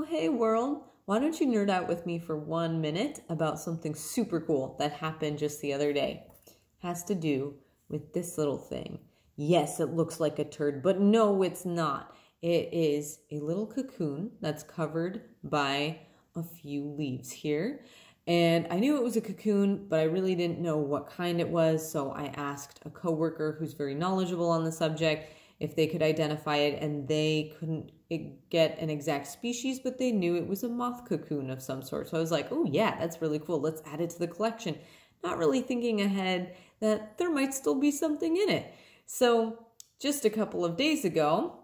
Oh, hey world. Why don't you nerd out with me for one minute about something super cool that happened just the other day? Has to do with this little thing. Yes, it looks like a turd, but no, it's not. It is a little cocoon that's covered by a few leaves here. And I knew it was a cocoon, but I really didn't know what kind it was. So I asked a coworker who's very knowledgeable on the subject if they could identify it, and they couldn't get an exact species, but they knew it was a moth cocoon of some sort. So I was like, oh, yeah, that's really cool. Let's add it to the collection. Not really thinking ahead that there might still be something in it. So just a couple of days ago,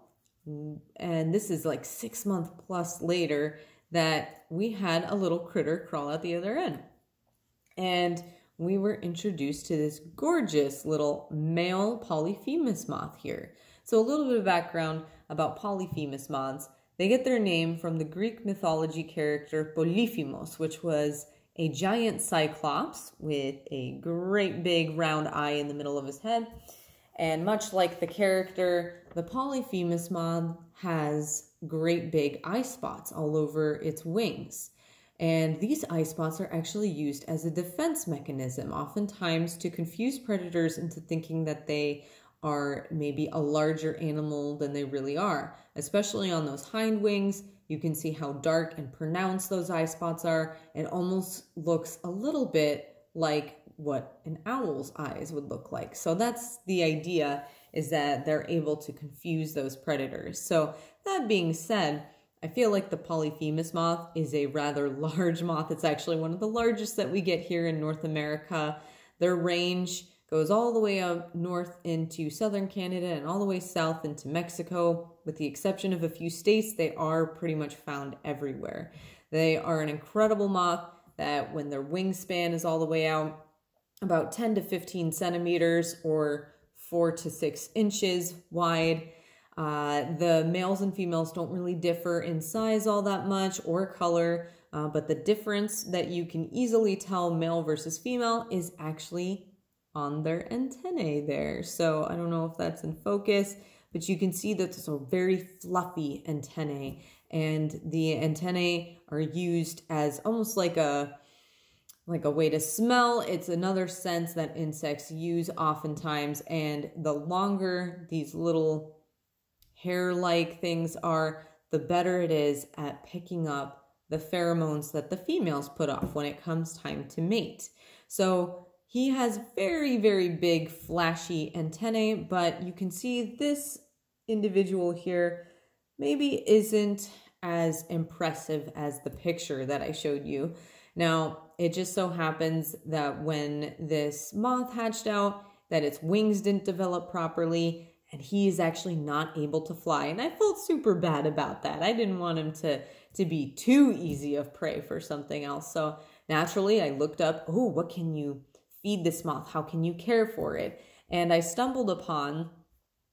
and this is like six months plus later, that we had a little critter crawl out the other end. And we were introduced to this gorgeous little male polyphemus moth here. So, a little bit of background about Polyphemus moths. They get their name from the Greek mythology character Polyphemus, which was a giant cyclops with a great big round eye in the middle of his head. And much like the character, the Polyphemus moth has great big eye spots all over its wings. And these eye spots are actually used as a defense mechanism, oftentimes to confuse predators into thinking that they are maybe a larger animal than they really are. Especially on those hind wings, you can see how dark and pronounced those eye spots are. It almost looks a little bit like what an owl's eyes would look like. So that's the idea is that they're able to confuse those predators. So that being said, I feel like the Polyphemus moth is a rather large moth. It's actually one of the largest that we get here in North America. Their range goes all the way up north into southern Canada and all the way south into Mexico. With the exception of a few states, they are pretty much found everywhere. They are an incredible moth that when their wingspan is all the way out, about 10 to 15 centimeters or 4 to 6 inches wide. Uh, the males and females don't really differ in size all that much or color, uh, but the difference that you can easily tell male versus female is actually on their antennae there. So I don't know if that's in focus, but you can see that it's a very fluffy antennae and the antennae are used as almost like a like a way to smell. It's another sense that insects use oftentimes and the longer these little hair-like things are, the better it is at picking up the pheromones that the females put off when it comes time to mate. So he has very, very big flashy antennae, but you can see this individual here maybe isn't as impressive as the picture that I showed you. Now, it just so happens that when this moth hatched out, that its wings didn't develop properly and he is actually not able to fly. And I felt super bad about that. I didn't want him to, to be too easy of prey for something else. So naturally, I looked up, oh, what can you feed this moth? How can you care for it? And I stumbled upon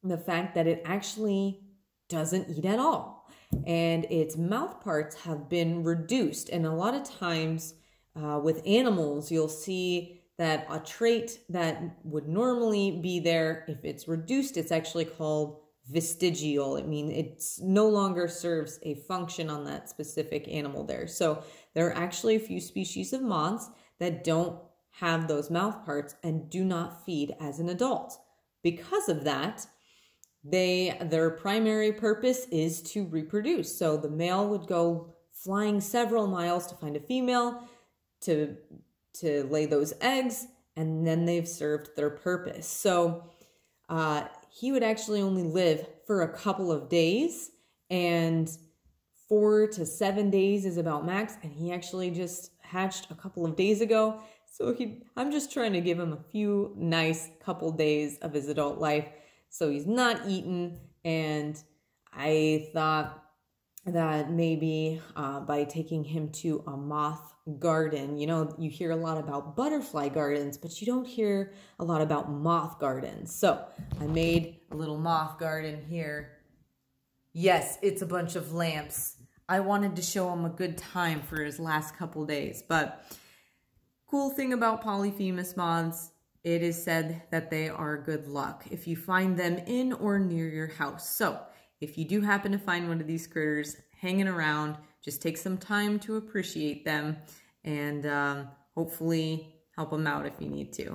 the fact that it actually doesn't eat at all. And its mouth parts have been reduced. And a lot of times uh, with animals, you'll see that a trait that would normally be there, if it's reduced, it's actually called vestigial. It means it no longer serves a function on that specific animal there. So there are actually a few species of moths that don't have those mouth parts and do not feed as an adult. Because of that, they their primary purpose is to reproduce. So the male would go flying several miles to find a female to to lay those eggs and then they've served their purpose. So uh, he would actually only live for a couple of days and four to seven days is about max and he actually just hatched a couple of days ago so he, I'm just trying to give him a few nice couple days of his adult life. So he's not eaten. And I thought that maybe uh, by taking him to a moth garden, you know, you hear a lot about butterfly gardens, but you don't hear a lot about moth gardens. So I made a little moth garden here. Yes, it's a bunch of lamps. I wanted to show him a good time for his last couple days, but Cool thing about Polyphemus moths, it is said that they are good luck if you find them in or near your house. So if you do happen to find one of these critters hanging around, Just take some time to appreciate them and um, hopefully help them out if you need to.